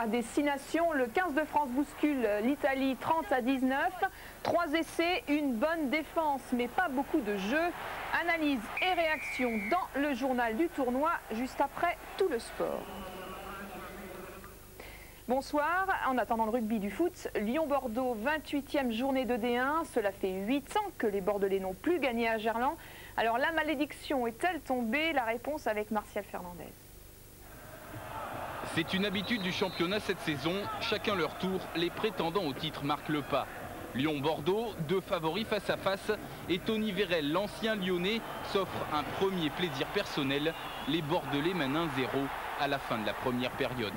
tournoi Destination, le 15 de France bouscule l'Italie 30 à 19. Trois essais, une bonne défense, mais pas beaucoup de jeu. Analyse et réaction dans le journal du tournoi, juste après tout le sport. Bonsoir, en attendant le rugby du foot, Lyon-Bordeaux, 28e journée de D1. Cela fait 8 ans que les Bordelais n'ont plus gagné à Gerland. Alors la malédiction est-elle tombée? La réponse avec Martial Fernandez. C'est une habitude du championnat cette saison. Chacun leur tour, les prétendants au titre marquent le pas. Lyon-Bordeaux, deux favoris face à face, et Tony Vérel, l'ancien lyonnais, s'offre un premier plaisir personnel. Les Bordelais mènent 1-0 à la fin de la première période.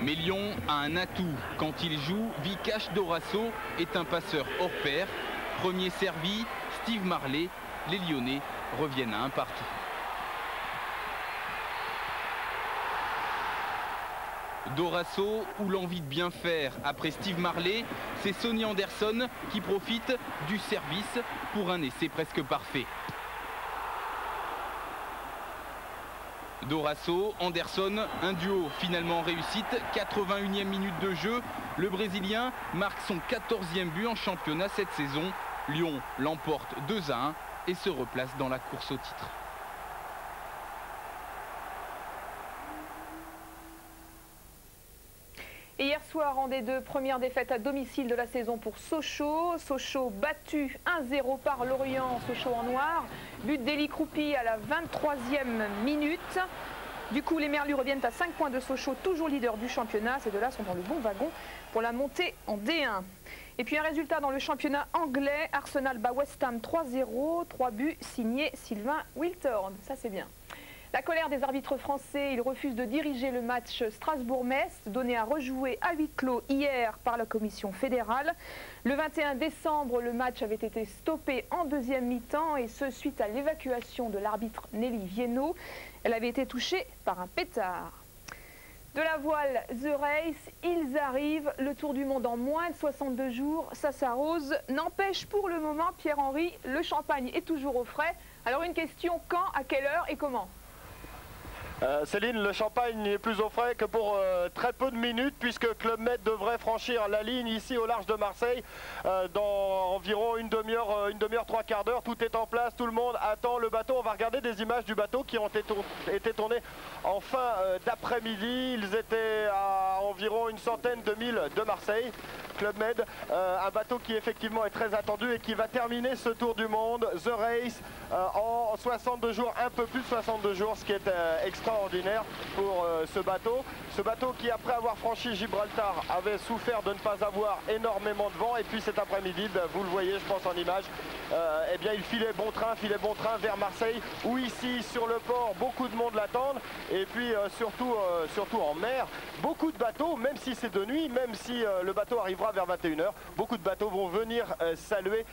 Mais Lyon a un atout. Quand il joue, Vikash Dorasso est un passeur hors pair. Premier servi, Steve Marley. Les Lyonnais reviennent à un partout. Dorasso ou l'envie de bien faire après Steve Marley, c'est Sonny Anderson qui profite du service pour un essai presque parfait. Dorasso, Anderson, un duo finalement réussite, 81e minute de jeu. Le Brésilien marque son 14e but en championnat cette saison. Lyon l'emporte 2 à 1 et se replace dans la course au titre. hier soir, en des deux premières défaites à domicile de la saison pour Sochaux. Sochaux battu 1-0 par Lorient, Sochaux en noir. But d'Eli Croupi à la 23e minute. Du coup, les Merlus reviennent à 5 points de Sochaux, toujours leader du championnat. Ces deux-là sont dans le bon wagon pour la montée en D1. Et puis un résultat dans le championnat anglais. Arsenal bat West Ham 3-0. 3 buts signés Sylvain Wiltorn. Ça, c'est bien. La colère des arbitres français, ils refusent de diriger le match Strasbourg-Metz, donné à rejouer à huis clos hier par la commission fédérale. Le 21 décembre, le match avait été stoppé en deuxième mi-temps et ce suite à l'évacuation de l'arbitre Nelly Viennot. Elle avait été touchée par un pétard. De la voile The Race, ils arrivent, le tour du monde en moins de 62 jours, ça s'arrose. N'empêche pour le moment, Pierre-Henri, le champagne est toujours au frais. Alors une question, quand, à quelle heure et comment? Euh, Céline, le champagne n'est plus au frais que pour euh, très peu de minutes puisque Club Med devrait franchir la ligne ici au large de Marseille euh, dans environ une demi-heure, une demi-heure, trois quarts d'heure. Tout est en place, tout le monde attend le bateau. On va regarder des images du bateau qui ont été, tournées en fin d'après-midi. Ils étaient à environ une centaine de milles de Marseille. Club Med, un bateau qui effectivement est très attendu et qui va terminer ce tour du monde, The Race, en 62 jours, un peu plus de 62 jours, ce qui est extraordinaire extraordinaire pour euh, ce bateau. Ce bateau qui, après avoir franchi Gibraltar, avait souffert de ne pas avoir énormément de vent. Et puis cet après-midi, ben, vous le voyez, je pense en image, euh, eh bien, il filait bon train, filait bon train vers Marseille, où ici, sur le port, beaucoup de monde l'attendent. Et puis, euh, surtout, surtout en mer, beaucoup de bateaux, même si c'est de nuit, même si le bateau arrivera vers 21h, beaucoup de bateaux vont venir saluer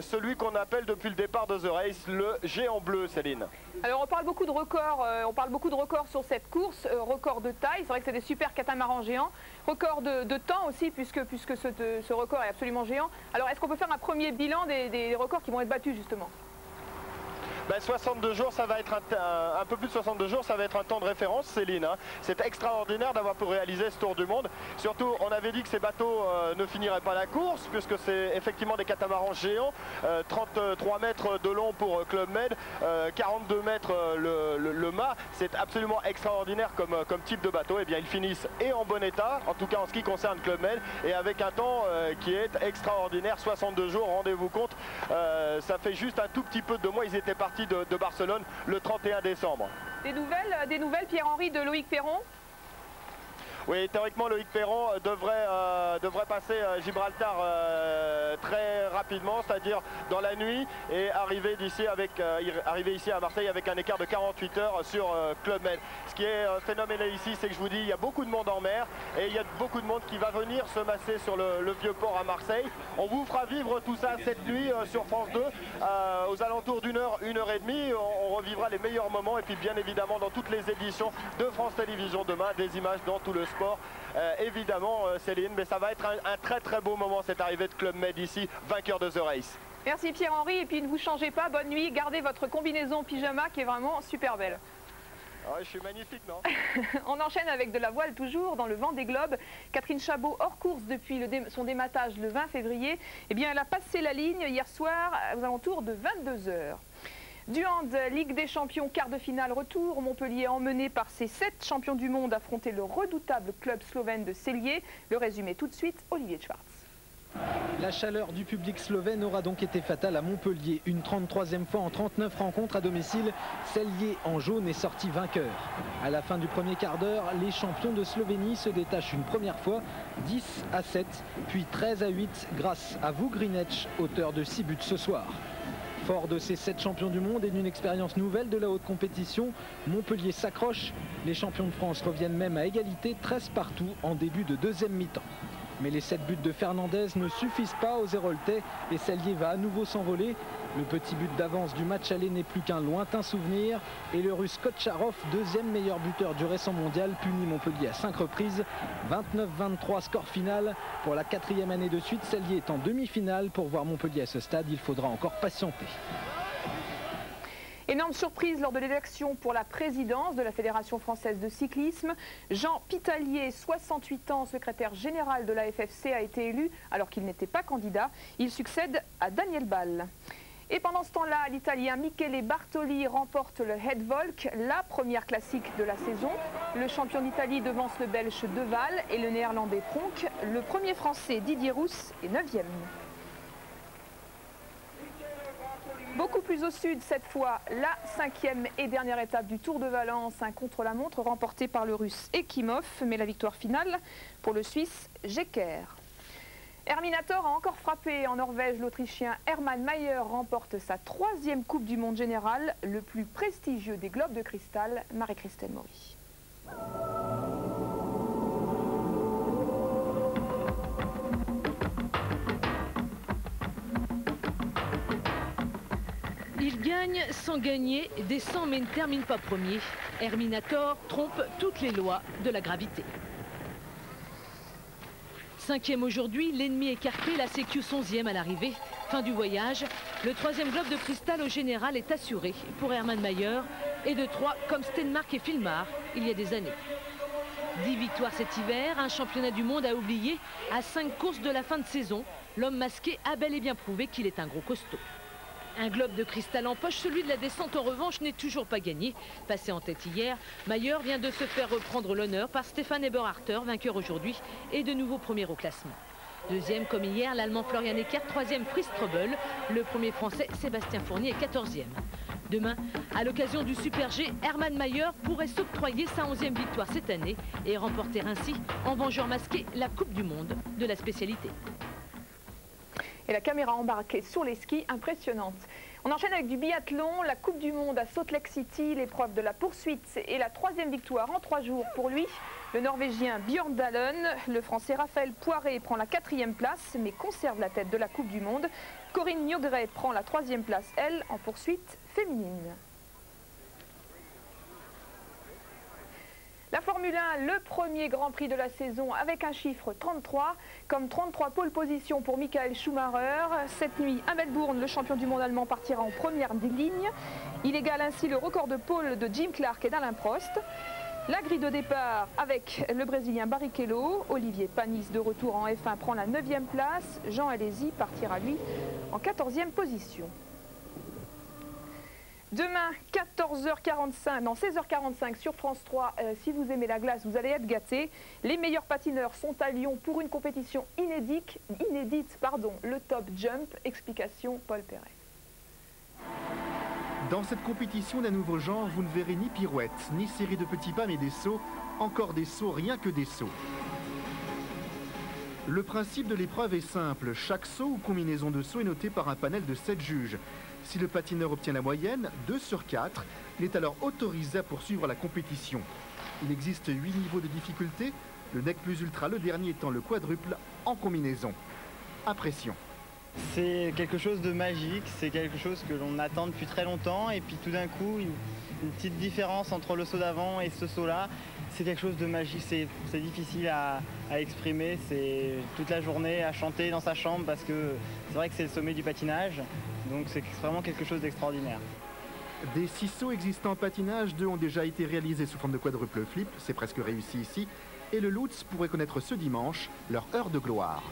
celui qu'on appelle depuis le départ de The Race, le géant bleu, Céline. Alors on parle beaucoup de records, on parle beaucoup de record sur cette course, euh, record de taille, c'est vrai que c'est des super catamarans géants, record de, temps aussi puisque, puisque ce, record est absolument géant. Alors est-ce qu'on peut faire un premier bilan des records qui vont être battus justement? 62 ben, jours, ça va être un, peu plus de 62 jours, ça va être un temps de référence, Céline. Hein. C'est extraordinaire d'avoir pu réaliser ce tour du monde. Surtout, on avait dit que ces bateaux euh, ne finiraient pas la course, puisque c'est effectivement des catamarans géants. 33 euh, mètres de long pour euh, Club Med, 42 mètres le, mât. C'est absolument extraordinaire comme, type de bateau. Et eh bien, ils finissent et en bon état, en tout cas en ce qui concerne Club Med, et avec un temps qui est extraordinaire. 62 jours, rendez-vous compte. ça fait juste un tout petit peu de mois. Ils étaient partis de, Barcelone le 31 décembre. Des nouvelles, des nouvelles Pierre-Henri de Loïc Perron oui, théoriquement, Loïc Perron euh, devrait, euh, devrait passer euh, Gibraltar très rapidement, c'est-à-dire dans la nuit, et arriver, avec, arriver ici à Marseille avec un écart de 48 heures sur Club Med. Ce qui est phénoménal ici, c'est que je vous dis, il y a beaucoup de monde en mer, et il y a beaucoup de monde qui va venir se masser sur le, vieux port à Marseille. On vous fera vivre tout ça cette nuit sur France 2, aux alentours d'une heure, une heure et demie. On, revivra les meilleurs moments, et puis bien évidemment dans toutes les éditions de France Télévisions demain, des images dans tout le euh, évidemment, euh, Céline, mais ça va être un, très très beau moment cette arrivée de Club Med ici, vainqueur de The Race. Merci Pierre-Henri, et puis ne vous changez pas, bonne nuit, gardez votre combinaison pyjama qui est vraiment super belle. Ah je suis magnifique, non On enchaîne avec de la voile toujours dans le vent des globes. Catherine Chabot, hors course depuis son dématage le 20 février, eh bien, elle a passé la ligne hier soir aux alentours de 22 heures. Du hand, Ligue des champions, quart de finale, retour. Montpellier emmené par ses sept champions du monde affronter le redoutable club slovène de Cellier. Le résumé tout de suite, Olivier Schwartz. La chaleur du public slovène aura donc été fatale à Montpellier. Une 33e fois en 39 rencontres à domicile. Cellier en jaune est sorti vainqueur. À la fin du premier quart d'heure, les champions de Slovénie se détachent une première fois 10 à 7, puis 13 à 8 grâce à Vugrinec, auteur de 6 buts ce soir. Fort de ces 7 champions du monde et d'une expérience nouvelle de la haute compétition, Montpellier s'accroche. Les champions de France reviennent même à égalité 13 partout en début de deuxième mi-temps. Mais les 7 buts de Fernandez ne suffisent pas aux Héroltais et Cellier va à nouveau s'envoler. Le petit but d'avance du match aller n'est plus qu'un lointain souvenir et le russe Kotcharov, deuxième meilleur buteur du récent mondial, punit Montpellier à 5 reprises. 29-23 score final pour la quatrième année de suite. Cellier est en demi-finale. Pour voir Montpellier à ce stade, il faudra encore patienter. Énorme surprise lors de l'élection pour la présidence de la Fédération française de cyclisme. Jean Pitalier, 68 ans, secrétaire général de la FFC, a été élu alors qu'il n'était pas candidat. Il succède à Daniel Ball. Et pendant ce temps-là, l'Italien Michele Bartoli remporte le Head Volk, la première classique de la saison. Le champion d'Italie devance le Belge Deval et le Néerlandais Pronk. Le premier Français Didier Rousse est 9e. Beaucoup plus au sud cette fois, la cinquième et dernière étape du Tour de Valence, un contre-la-montre remporté par le russe Ekimov, mais la victoire finale pour le suisse Jecker. Herminator a encore frappé en Norvège. L'Autrichien Hermann Mayer remporte sa troisième Coupe du Monde générale, le plus prestigieux des globes de cristal, Marie-Christelle Maury. Il gagne sans gagner, descend mais ne termine pas premier. Herminator trompe toutes les lois de la gravité. Cinquième aujourd'hui, l'ennemi écarté, la CQ 11e à l'arrivée. Fin du voyage, le troisième globe de cristal au général est assuré pour Hermann Mayer et de trois comme Stenmark et Filmar il y a des années. Dix victoires cet hiver, un championnat du monde à oublier. À cinq courses de la fin de saison, l'homme masqué a bel et bien prouvé qu'il est un gros costaud. Un globe de cristal en poche, celui de la descente en revanche n'est toujours pas gagné. Passé en tête hier, Mayer vient de se faire reprendre l'honneur par Stéphane Eberharter, vainqueur aujourd'hui et de nouveau premier au classement. Deuxième, comme hier, l'Allemand Florian Eckert, troisième Fritz Strobel, le premier Français Sébastien Fournier est quatorzième. Demain, à l'occasion du Super G, Hermann Mayer pourrait s'octroyer sa onzième victoire cette année et remporter ainsi, en vengeur masqué, la Coupe du Monde de la spécialité et la caméra embarquée sur les skis, impressionnante. On enchaîne avec du biathlon, la Coupe du Monde à Salt Lake City, l'épreuve de la poursuite et la troisième victoire en trois jours pour lui. Le Norvégien Björn Dahlen, le Français Raphaël Poiré prend la quatrième place mais conserve la tête de la Coupe du Monde. Corinne Niogret prend la troisième place, elle, en poursuite féminine. La Formule 1, le premier Grand Prix de la saison avec un chiffre 33, comme 33 pôles position pour Michael Schumacher. Cette nuit à Melbourne, le champion du monde allemand partira en première ligne. Il égale ainsi le record de pôle de Jim Clark et d'Alain Prost. La grille de départ avec le Brésilien Barrichello. Olivier Panis de retour en F1 prend la 9e place. Jean Alési partira lui en 14e position. Demain, 14h45, non 16h45 sur France 3, euh, si vous aimez la glace, vous allez être gâtés. Les meilleurs patineurs sont à Lyon pour une compétition inédite, inédite pardon, le top jump. Explication Paul Perret. Dans cette compétition d'un nouveau genre, vous ne verrez ni pirouette, ni série de petits pas, mais des sauts. Encore des sauts, rien que des sauts. Le principe de l'épreuve est simple. Chaque saut ou combinaison de sauts est noté par un panel de 7 juges. Si le patineur obtient la moyenne, 2 sur 4, il est alors autorisé à poursuivre la compétition. Il existe 8 niveaux de difficulté, le nec plus ultra, le dernier étant le quadruple en combinaison. Impression. C'est quelque chose de magique, c'est quelque chose que l'on attend depuis très longtemps et puis tout d'un coup, une, petite différence entre le saut d'avant et ce saut-là, c'est quelque chose de magique, c'est difficile à, exprimer, c'est toute la journée à chanter dans sa chambre parce que c'est vrai que c'est le sommet du patinage donc c'est vraiment quelque chose d'extraordinaire. Des six sauts existants en patinage, deux ont déjà été réalisés sous forme de quadruple flip, c'est presque réussi ici, et le Lutz pourrait connaître ce dimanche leur heure de gloire.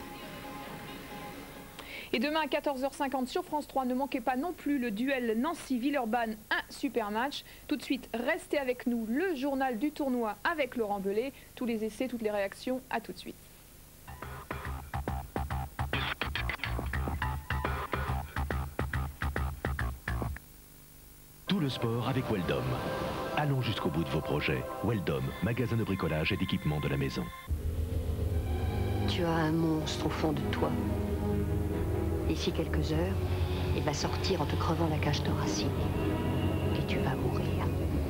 Et demain à 14h50 sur France 3, ne manquez pas non plus le duel Nancy-Villeurbanne, un super match. Tout de suite, restez avec nous, le journal du tournoi avec Laurent Belay. Tous les essais, toutes les réactions, à tout de suite. Tout le sport avec Weldom. Allons jusqu'au bout de vos projets. Weldom, magasin de bricolage et d'équipement de la maison. Tu as un monstre au fond de toi. D'ici quelques heures, il va sortir en te crevant la cage thoracique. Et tu vas mourir.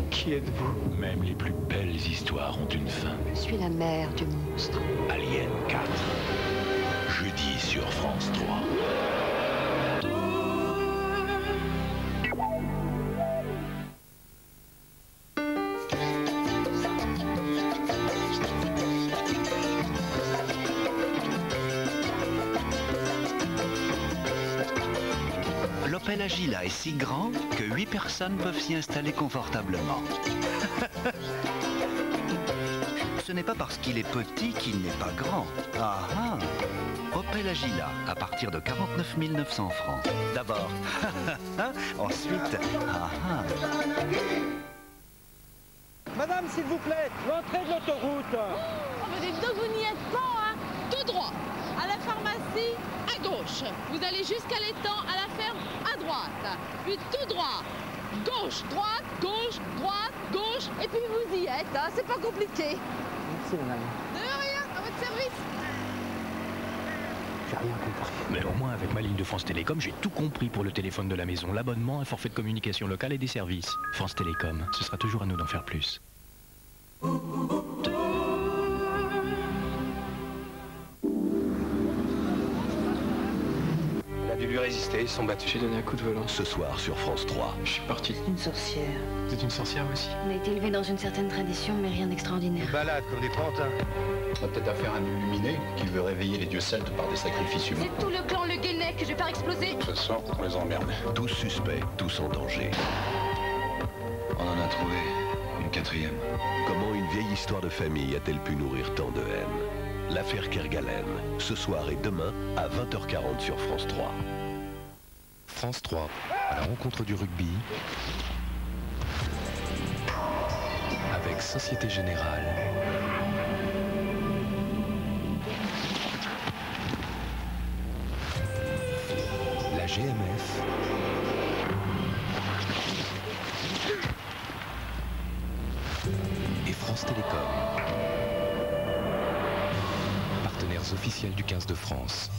Qui êtes-vous? Même les plus belles histoires ont une fin. Je suis la mère du monstre. Alien 4. Jeudi sur France 3. Agila est si grand que 8 personnes peuvent s'y installer confortablement. Ce n'est pas parce qu'il est petit qu'il n'est pas grand. Ah ah Opel Agila, à partir de 49 900 francs. D'abord. Ensuite. Ah ah Madame, s'il vous plaît, l'entrée de l'autoroute. Oh, mais dites donc, vous n'y êtes pas, hein Tout droit, pharmacie, à gauche. Vous allez jusqu'à l'étang, à la ferme, à droite. Puis tout droit, gauche, droite, gauche, droite, gauche. Et puis vous y êtes, hein c'est pas compliqué. Merci, madame. De rien, à votre service. J'ai rien compris. Mais au moins, avec ma ligne de France Télécom, j'ai tout compris pour le téléphone de la maison, l'abonnement, un forfait de communication locale et des services. France Télécom, ce sera toujours à nous d'en faire plus. Résister, ils sont battus. J'ai donné un coup de volant. Ce soir sur France 3. Je suis parti. Une sorcière. Vous êtes une sorcière aussi On a été élevés dans une certaine tradition, mais rien d'extraordinaire. Balade comme des pantins. On a peut-être affaire à un illuminé qui veut réveiller les dieux celtes par des sacrifices humains. C'est tout le clan Le Guenec que je vais faire exploser. Ce soir, on les emmerde. Tous suspects, tous en danger. On en a trouvé une quatrième. Comment une vieille histoire de famille a-t-elle pu nourrir tant de haine? L'affaire Kergalen, ce soir et demain à 20h40 sur France 3. France 3, à la rencontre du rugby. Avec Société Générale. La GMF. Et France Télécom. Partenaires officiels du 15 de France.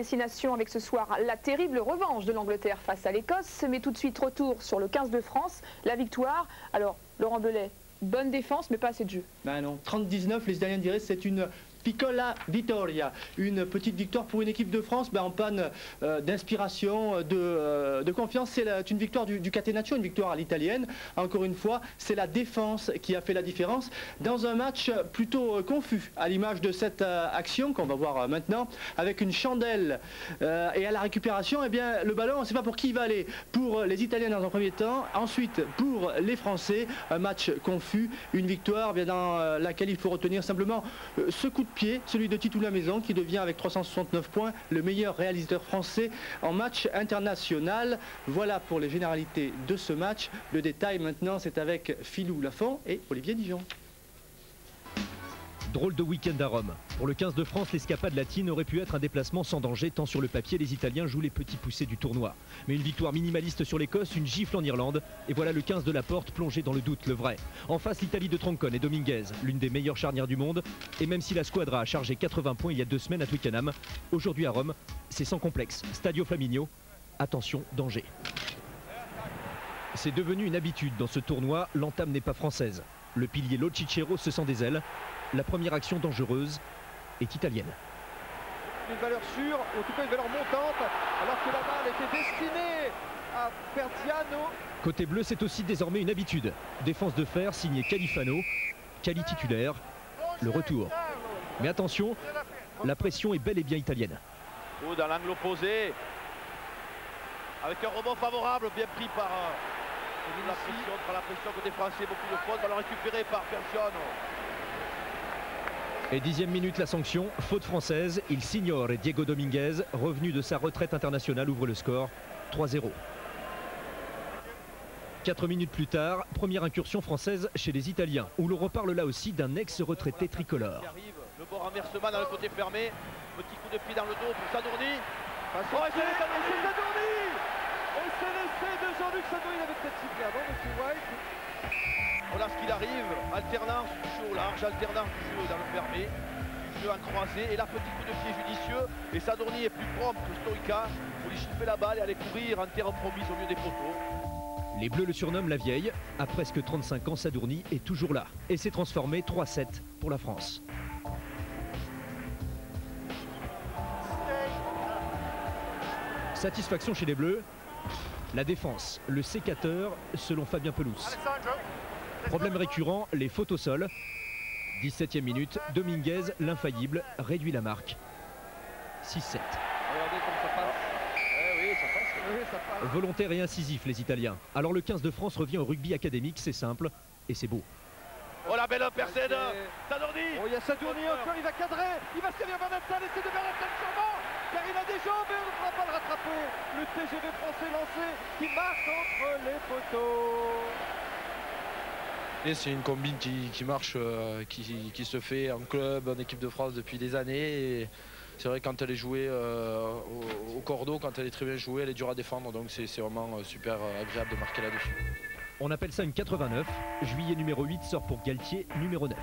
Destination avec ce soir la terrible revanche de l'Angleterre face à l'Écosse. Mais tout de suite retour sur le 15 de France, la victoire. Alors, Laurent Belay, bonne défense mais pas assez de jeu. Ben non, 30-19, les Italiens diraient c'est une piccola vittoria, une petite victoire pour une équipe de France ben, en panne euh, d'inspiration, de, euh, de confiance. C'est une victoire du, du Catenaccio, une victoire à l'italienne. Encore une fois, c'est la défense qui a fait la différence dans un match plutôt euh, confus, à l'image de cette euh, action qu'on va voir euh, maintenant, avec une chandelle euh, et à la récupération, eh bien, le ballon, on ne sait pas pour qui il va aller. Pour les Italiens dans un premier temps, ensuite pour les Français, un match confus, une victoire bien, dans euh, laquelle il faut retenir simplement euh, ce coup de pied, celui de Titou La Maison, qui devient avec 369 points le meilleur réalisateur français en match international. Voilà pour les généralités de ce match. Le détail maintenant, c'est avec Philou Lafont et Olivier Dijon. Drôle de week-end à Rome. Pour le 15 de France, l'escapade latine aurait pu être un déplacement sans danger, tant sur le papier, les Italiens jouent les petits poussés du tournoi. Mais une victoire minimaliste sur l'Écosse, une gifle en Irlande, et voilà le 15 de la porte plongé dans le doute, le vrai. En face, l'Italie de Troncone et Dominguez, l'une des meilleures charnières du monde. Et même si la squadra a chargé 80 points il y a deux semaines à Twickenham, aujourd'hui à Rome, c'est sans complexe. Stadio Flaminio, attention, danger. C'est devenu une habitude dans ce tournoi, l'entame n'est pas française. Le pilier Lo Cicero se sent des ailes. La première action dangereuse est italienne. d'une valeur sûre, en tout cas une valeur montante, alors que la balle était destinée à Pertiano. Côté bleu, c'est aussi désormais une habitude. Défense de fer signée Califano, Cali titulaire, le retour. Mais attention, la pression est bel et bien italienne. Ou dans l'angle opposé. Avec un rebond favorable, bien pris par euh, la pression, par la pression côté français, beaucoup de fautes, ballon récupéré par Persiano. Et dixième minute, la sanction, faute française. Il s'ignore et Diego Dominguez, revenu de sa retraite internationale, ouvre le score 3-0. Quatre minutes plus tard, première incursion française chez les Italiens, où l'on reparle là aussi d'un ex-retraité tricolore. Le bon renversement dans le côté fermé. Petit coup de pied dans le dos pour Sadourny. Oh, et c'est Sadourny Et c'est l'essai de Jean-Luc Sadourny. Il avait peut-être sifflé avant, M. White. Voilà ce qu'il arrive. Alternance du jeu au large, alternance du jeu dans le fermé, du jeu en croisé. Et là, petit coup de pied judicieux. Et Sadourny est plus prompt que Stoïka pour lui chiffer la balle et aller courir en terre promise au milieu des poteaux. Les Bleus le surnomment la vieille. À presque 35 ans, Sadourny est toujours là. Et s'est transformé 3-7 pour la France. Satisfaction chez les Bleus. La défense, le sécateur, selon Fabien Pelouse. Problème récurrent, les fautes au sol. 17e minute, Dominguez, l'infaillible, réduit la marque. 6-7. Regardez comme ça passe. Eh. Volontaire et incisif, les Italiens. Alors le 15 de France revient au rugby académique, c'est simple et c'est beau. Oh la belle percée de Sadourny Oh, il y a Sadourny encore, il va cadrer. Il va servir Bernathan, essaie de Bernathan sûrement. Car il a des jambes et on ne pourra pas le rattraper. Le TGV français lancé qui marque entre les poteaux. Et c'est une combine qui, qui marche, euh, qui, qui se fait en club, en équipe de France depuis des années. Et c'est vrai quand elle est jouée euh, au, au cordeau, quand elle est très bien jouée, elle est dure à défendre. Donc c'est c'est vraiment euh, super euh, agréable de marquer là-dessus. On appelle ça une 89. Juillet numéro 8 sort pour Galtier numéro 9.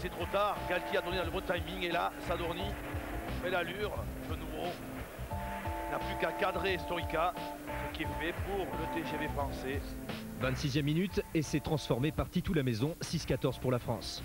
C'est trop tard. Galtier a donné le bon timing. Et là, Sadourny fait l'allure. Haut. Il n'a plus qu'à cadrer Stoïka. Ce qui est fait pour le TGV français. 26e minute et c'est transformé par Titou la maison, 6-14 pour la France.